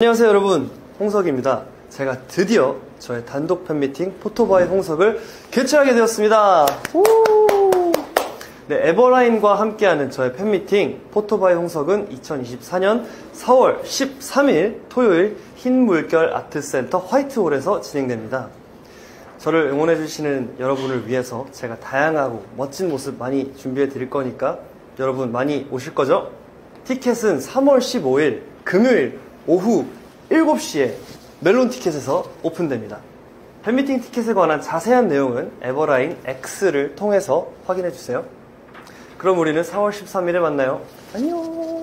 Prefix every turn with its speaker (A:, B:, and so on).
A: 안녕하세요 여러분 홍석입니다 제가 드디어 저의 단독 팬미팅 포토바이 홍석을 개최하게 되었습니다 우! 네, 에버라인과 함께하는 저의 팬미팅 포토바이 홍석은 2024년 4월 13일 토요일 흰 물결 아트센터 화이트홀에서 진행됩니다 저를 응원해주시는 여러분을 위해서 제가 다양하고 멋진 모습 많이 준비해 드릴 거니까 여러분 많이 오실 거죠? 티켓은 3월 15일 금요일 오후 7시에 멜론 티켓에서 오픈됩니다. 팬미팅 티켓에 관한 자세한 내용은 에버라인 X를 통해서 확인해 주세요. 그럼 우리는 4월 13일에 만나요. 안녕!